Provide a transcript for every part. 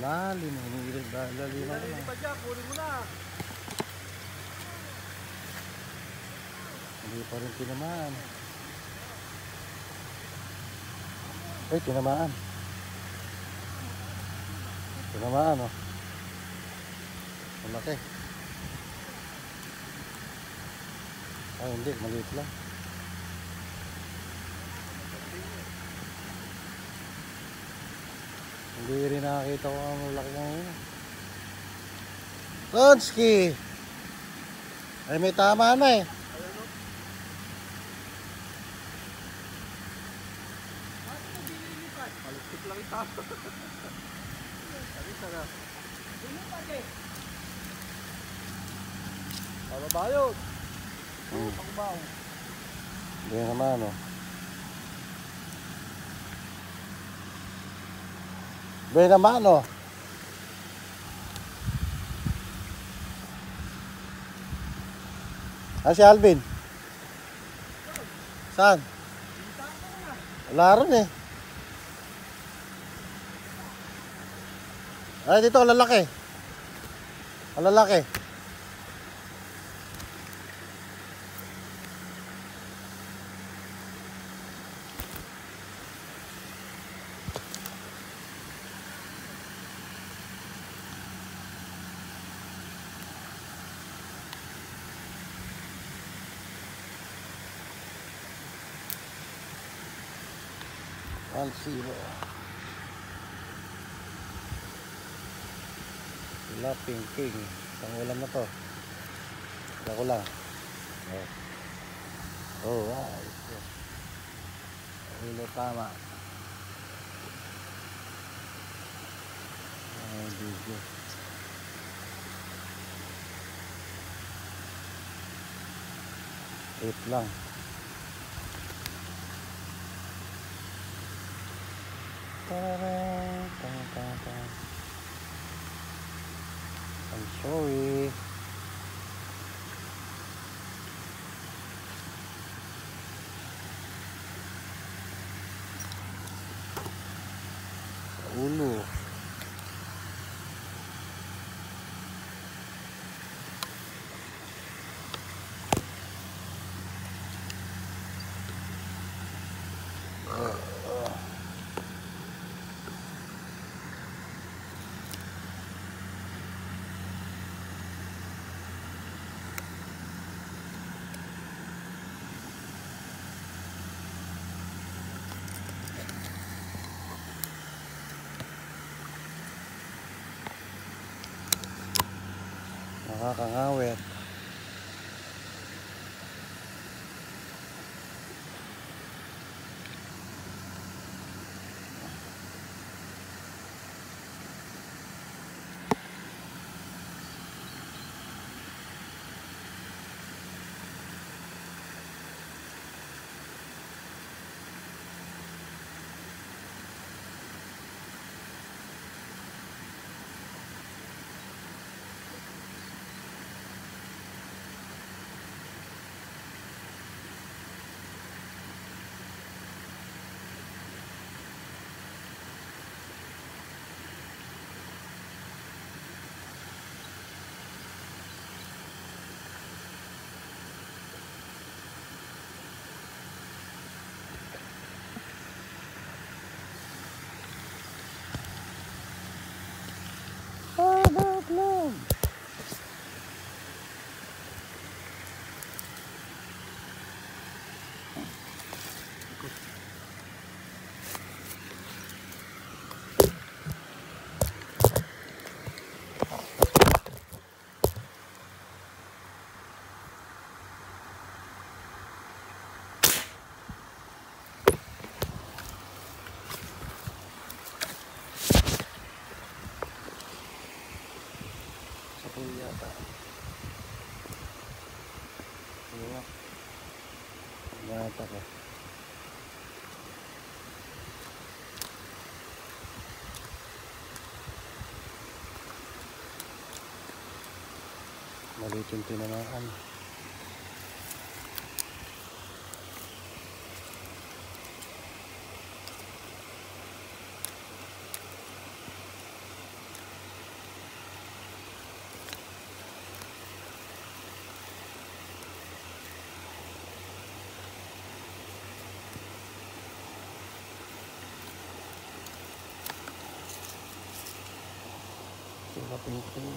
Malalim, hinihilig ba? Lalim na. pa dyan, kunin mo na. Hindi pa rin tinamaan. Ay, tinamaan. Tinamaan, oh. Malaki. Ay, hindi. Maliit lang. Hindi rin nakakita ko ang laki ng yun. Tonsky! Ay, may tama na eh. Palistik lang ito. Sabi sana. Pababa yun. Hmm. Ang baw. Hindi naman, oh. Hindi naman, oh. Ah, si Alvin. Saan? Wala rin eh. Ay, dito, lalaki. Lalaki. One zero. Sila pinking. Isang ulam na to. Wala ko lang. Oh. Oh, wow. Hilo tama. Ay, video. Eight lang. I'm sorry. Nakakangawit. Habang lang. Pool yata. Nga? Bata ko. Maliit yung tinamaan. Sila pinting.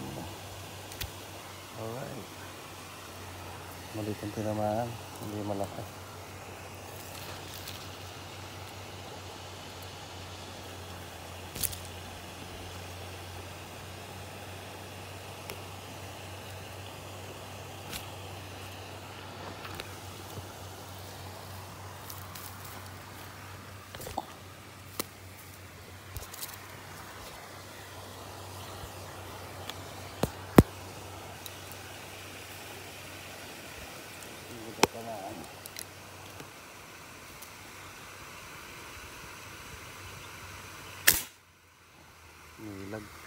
Alright. Maliit yung tinamaan. Hindi malaki. lag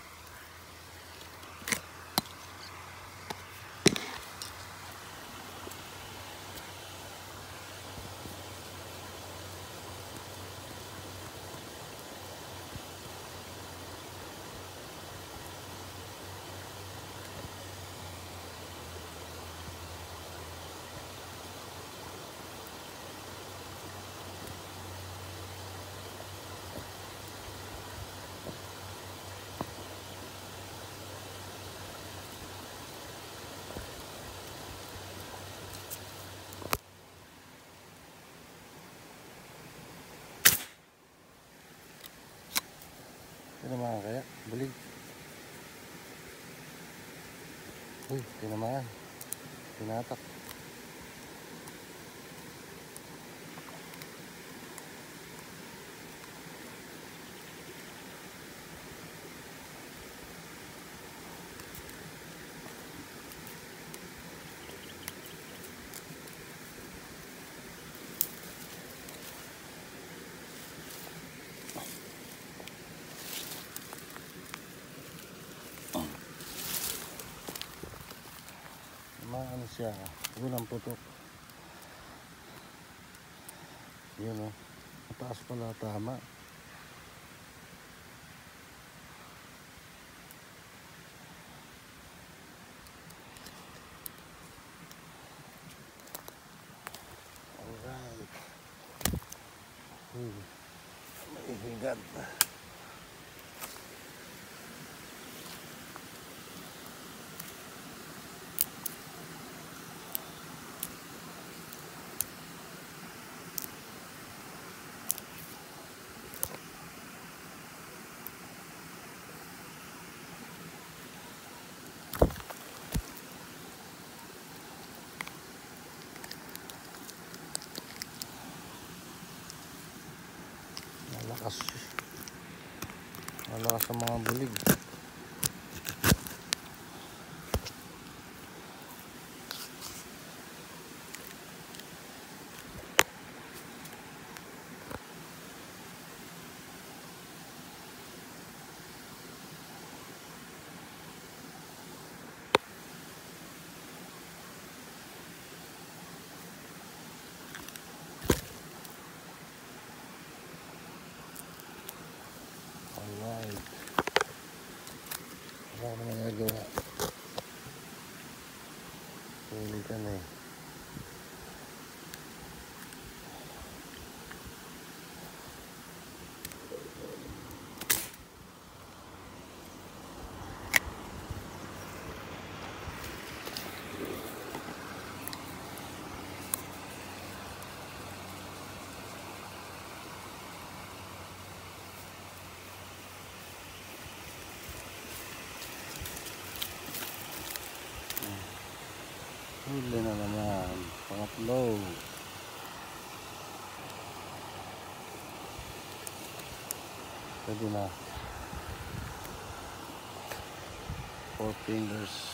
Tinamaan kaya? Bulig. Uy, tinamaan. Tinatak. Maano siya, walang putok. Yun o, mataas pala tama. Alright. Uy, may bigat. Malakas. Ang mga bulig. Alright. Wala ka na nagawa. Huli ka na eh. Huli na naman. Pangatlo. Pwede na. Four fingers.